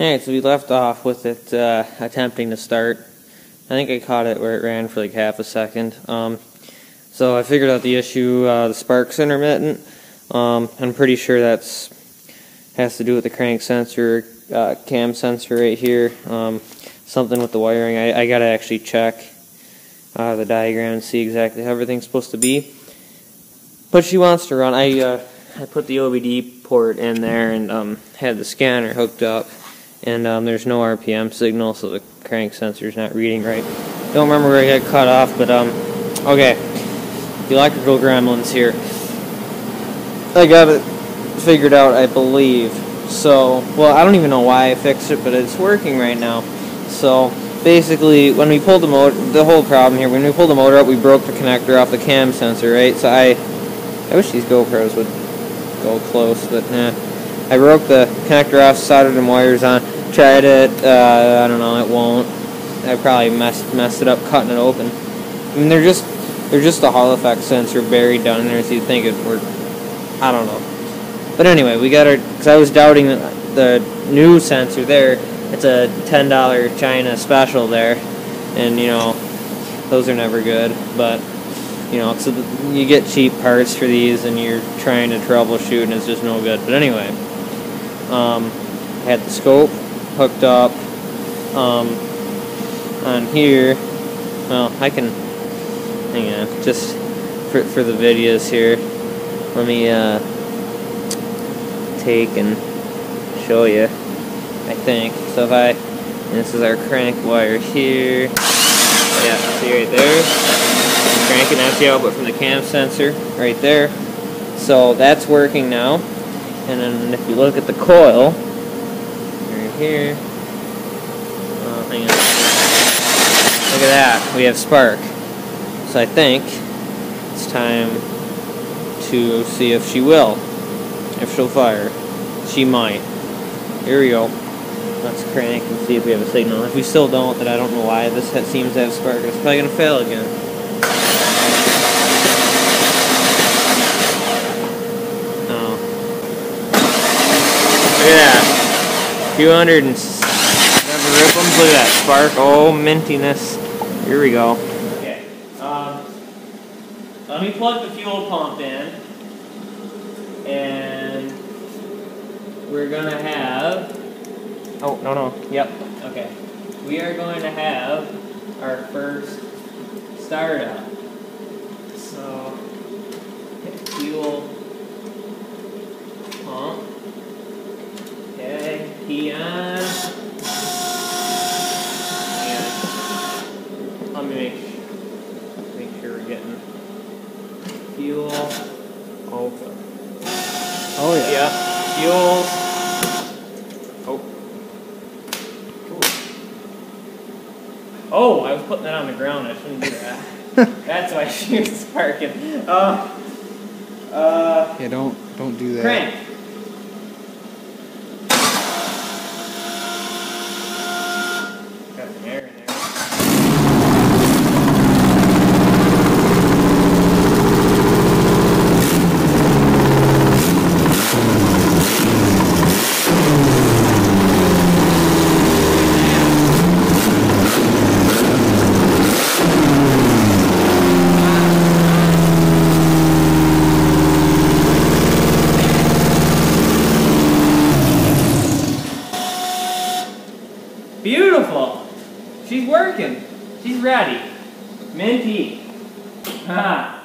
Alright, so we left off with it uh, attempting to start. I think I caught it where it ran for like half a second. Um, so I figured out the issue, uh, the spark's intermittent. Um, I'm pretty sure that's has to do with the crank sensor, uh, cam sensor right here. Um, something with the wiring. I, I gotta actually check uh, the diagram and see exactly how everything's supposed to be. But she wants to run. I uh, I put the OBD port in there and um, had the scanner hooked up, and um, there's no RPM signal, so the crank sensor's not reading right. Don't remember where I got cut off, but um, okay. The electrical gremlins here. I got it figured out, I believe. So, well, I don't even know why I fixed it, but it's working right now. So, basically, when we pulled the motor, the whole problem here, when we pulled the motor up, we broke the connector off the cam sensor, right? So I, I wish these GoPros would go close, but nah. I broke the connector off, soldered them wires on, tried it, uh, I don't know, it won't. I probably messed messed it up cutting it open. I mean, they're just they're just a Hall effect sensor buried down there, so you'd think it'd work. I don't know. But anyway, we got our because I was doubting the, the new sensor there. It's a ten dollar China special there, and you know those are never good. But you know, so you get cheap parts for these, and you're trying to troubleshoot, and it's just no good. But anyway, um, I had the scope hooked up um, on here. Well, I can hang on, just for for the videos here. Let me uh, take and show you. I think so. If I this is our crank wire here. Yeah, see right there. Cranking that's the output from the cam sensor right there. So that's working now. And then if you look at the coil, right here. Oh, hang on. Look at that. We have spark. So I think it's time to see if she will. If she'll fire. She might. Here we go. Let's crank and see if we have a signal. If we still don't, then I don't know why this seems to have spark. It's probably going to fail again. Look at that. 200 and seven ripples. Look at that spark. Oh, mintiness. Here we go. Okay. Um, let me plug the fuel pump in. And we're going to have Oh, no, no. Yep. Okay. We are going to have our first startup. So, fuel pump. Okay, key on. And let me make, make sure we're getting fuel Oh yeah. Yeah, fuels. Oh, Oh, I was putting that on the ground. I shouldn't do that. That's why she was sparking. Uh, uh, yeah, don't don't do that. Crank. Beautiful. She's working. She's ready. Minty. Ah.